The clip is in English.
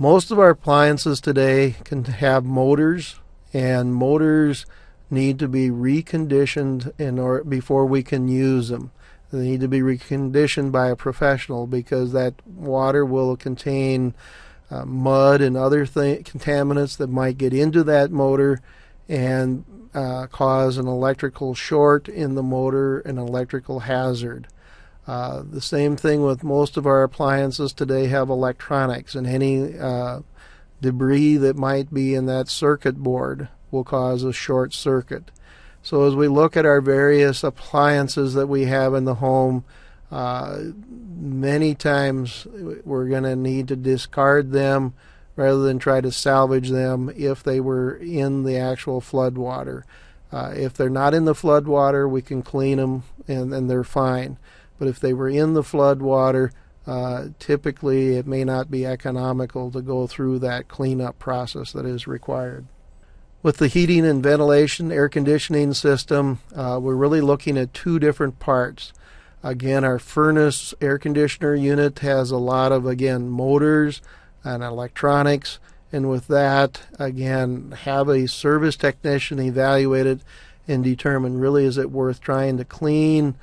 Most of our appliances today can have motors, and motors need to be reconditioned in order before we can use them. They need to be reconditioned by a professional because that water will contain uh, mud and other th- contaminants that might get into that motor and uh, cause an electrical short in the motor, an electrical hazard. Uh, the same thing with most of our appliances today have electronics, and any uh, debris that might be in that circuit board will cause a short circuit. So as we look at our various appliances that we have in the home, uh, many times we're going to need to discard them rather than try to salvage them if they were in the actual flood water. Uh, if they're not in the flood water, we can clean them and, and they're fine. But if they were in the flood water, uh, typically it may not be economical to go through that cleanup process that is required. With the heating and ventilation, air conditioning system, uh, we're really looking at two different parts. Again, our furnace air conditioner unit has a lot of, again, motors and electronics. And with that, again, have a service technician evaluate it and determine really is it worth trying to clean